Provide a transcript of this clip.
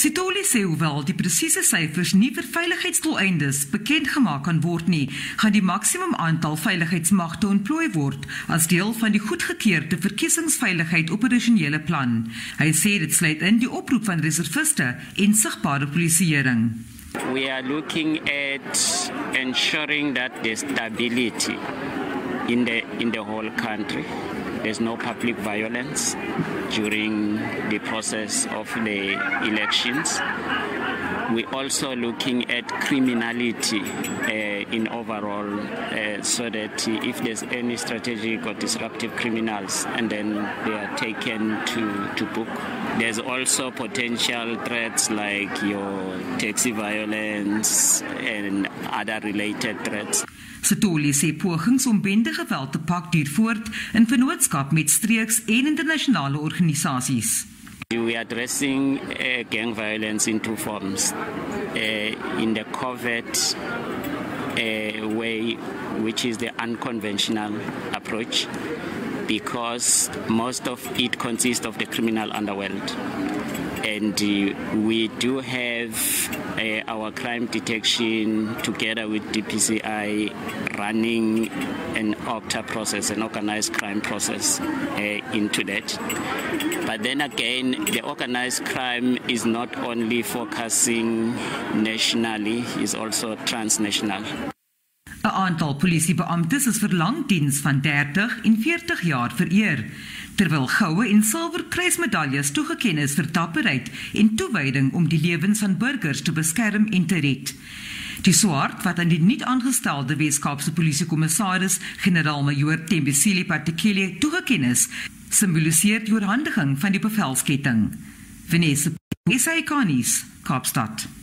Sitoli sê hoewel die presiese syfers nie vir veiligheidsdoeleindes bekend gemaak kan word nie, gaan die maksimum aantal veiligheidsmagte ontplooi word as deel van die goedgekeurde verkiesingsveiligheid operasionele plan. Hy sê dit sluit in die oproep van reserviste en sigbare polisieering. We are looking at ensuring that there's stability in the in the whole country. There's no public violence during the process of the elections. We're also looking at criminality uh, in overall uh, so that if there's any strategic or disruptive criminals and then they are taken to, to book. There's also potential threats like your taxi violence and other related threats. Setoli sê pogings om bende geweld te pak duur voort in vennootskap met streeks en internasionale organisasies. We are addressing uh, gang violence in two forms. Uh, in the covert uh, way, which is the unconventional approach, because most of it consists of the criminal underworld. And uh, we do have uh, our crime detection together with DPCI running an OCTA process, an organized crime process uh, into that. But then again, the organized crime is not only focusing nationally, it's also transnational. 'n Aantal polisiebeamptes is vir langdiens van 30 en 40 jaar vereer, terwyl goue en silwer kruismedaljes toegekend is vir dapperheid en toewyding om die lewens van burgers te beskerm en te red. Die swart wat aan die nuut aangestelde Weskaapse polisiekommissaris, generaal-majoor Tembisile Patekile toegekend is, simboliseer die oorhandiging van die bevelsketting. Vanessa Esai Kanis, Kaapstad.